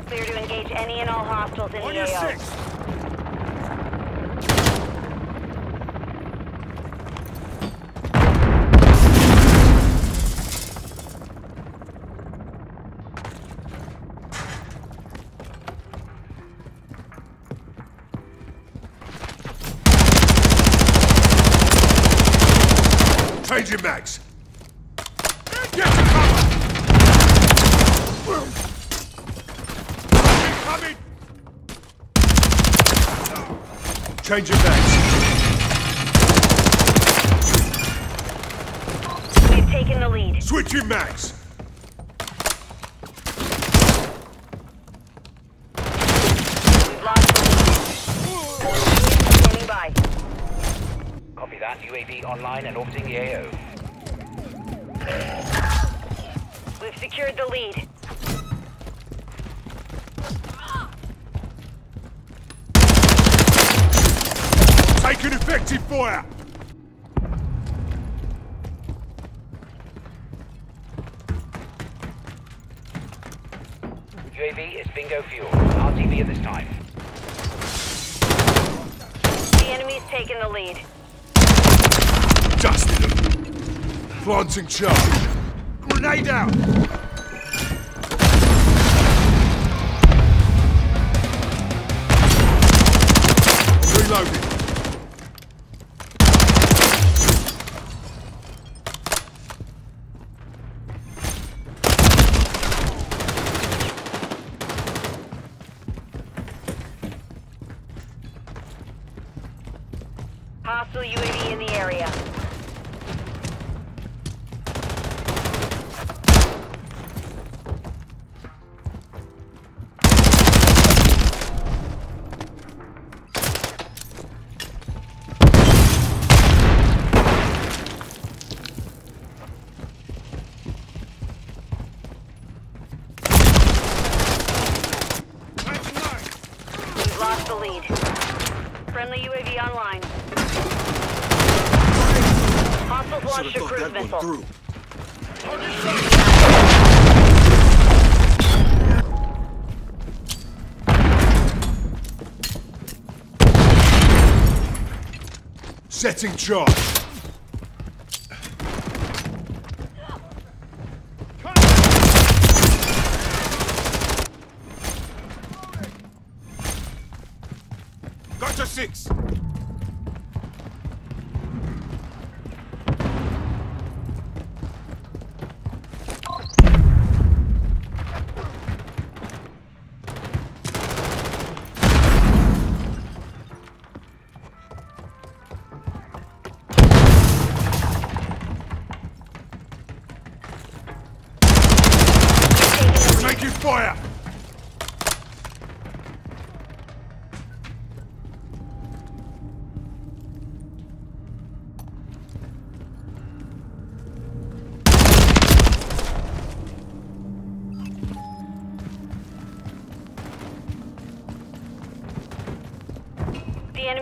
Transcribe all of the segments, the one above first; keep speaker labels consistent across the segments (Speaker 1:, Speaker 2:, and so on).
Speaker 1: clear to engage any and all hostiles in
Speaker 2: On
Speaker 1: the
Speaker 2: your
Speaker 1: AO.
Speaker 2: six!
Speaker 3: Changing mags. Get to cover! Incoming! Changing mags.
Speaker 1: We've taken the lead.
Speaker 3: Switching mags.
Speaker 1: We've lost the lead. Standing by.
Speaker 4: Copy that. UAV online and orbiting the AO.
Speaker 1: We've secured the lead.
Speaker 3: Taking effective fire.
Speaker 4: UAV is bingo fuel. RTB at this time.
Speaker 1: The enemy's taken the lead.
Speaker 3: Dusted them. Planting charge. Grenade out. Reloading.
Speaker 1: The lead. Friendly UAV online. Hostiles launched a cruise missile.
Speaker 3: Setting charge.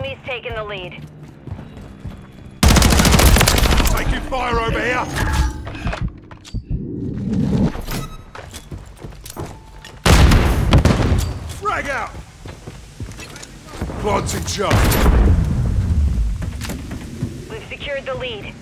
Speaker 1: The enemy's taken the lead.
Speaker 3: Taking fire over here. Frag out. Planting charge.
Speaker 1: We've secured the lead.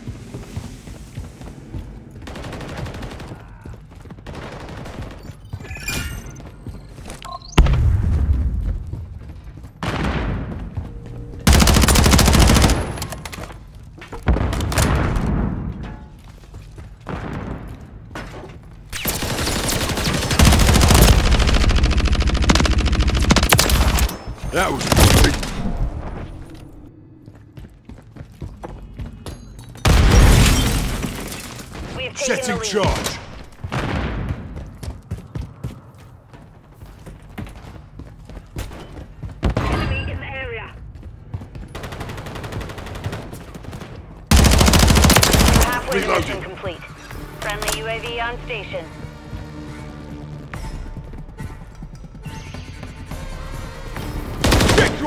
Speaker 3: That was.
Speaker 1: We've taken
Speaker 3: Setting charge.
Speaker 1: Enemy in area. Halfway
Speaker 3: Reloading.
Speaker 1: mission complete. Friendly UAV on station.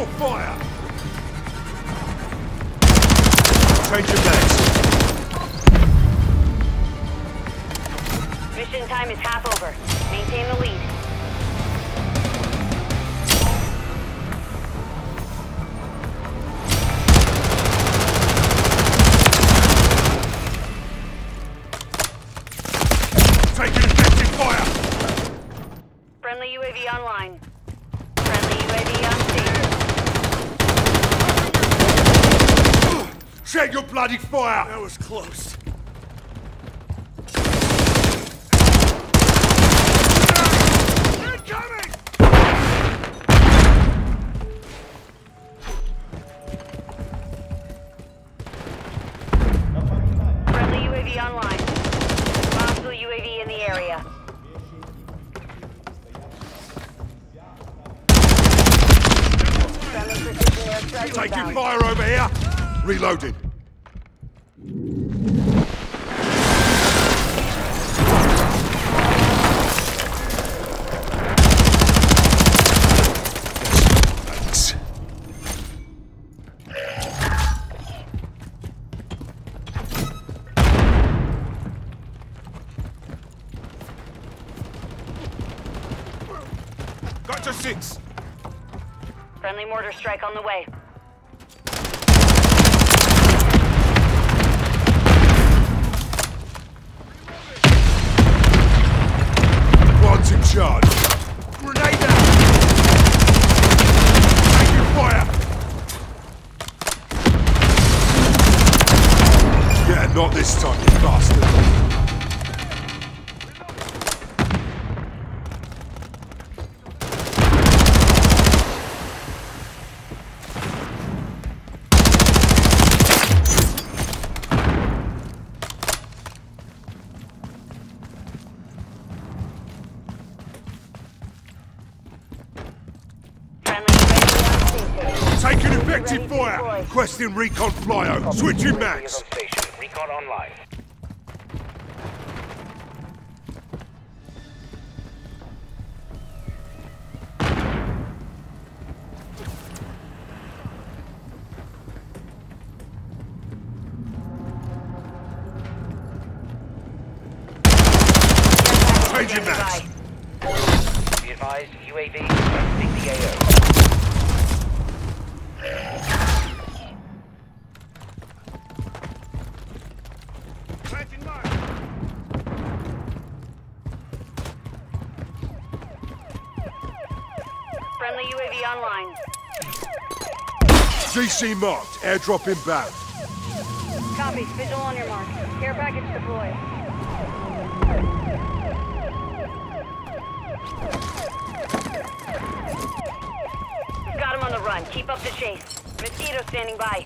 Speaker 3: Manual fire! Change your base.
Speaker 1: Mission time is half over. Maintain the lead.
Speaker 3: Taking effective fire!
Speaker 1: Friendly UAV online. Station.
Speaker 3: Check your bloody fire! That was close. Incoming!
Speaker 1: Friendly UAV online. Hostile UAV in the area. Friendly precision airstrike
Speaker 3: Taking fire over here! Reloading. To six.
Speaker 1: Friendly mortar strike on the way.
Speaker 3: One's in charge. Grenade out! Taking fire! Yeah, not this time, fire!
Speaker 1: deploy.
Speaker 3: Requesting recon flyo. Switching max.
Speaker 4: Recon online. Be advised, UAV exiting the AO.
Speaker 1: by. Friendly UAV online.
Speaker 3: GC marked. Airdrop inbound.
Speaker 1: Copy. Visual on your mark. Care package deployed. Got him on the run. Keep up the chase. Mosquito standing by.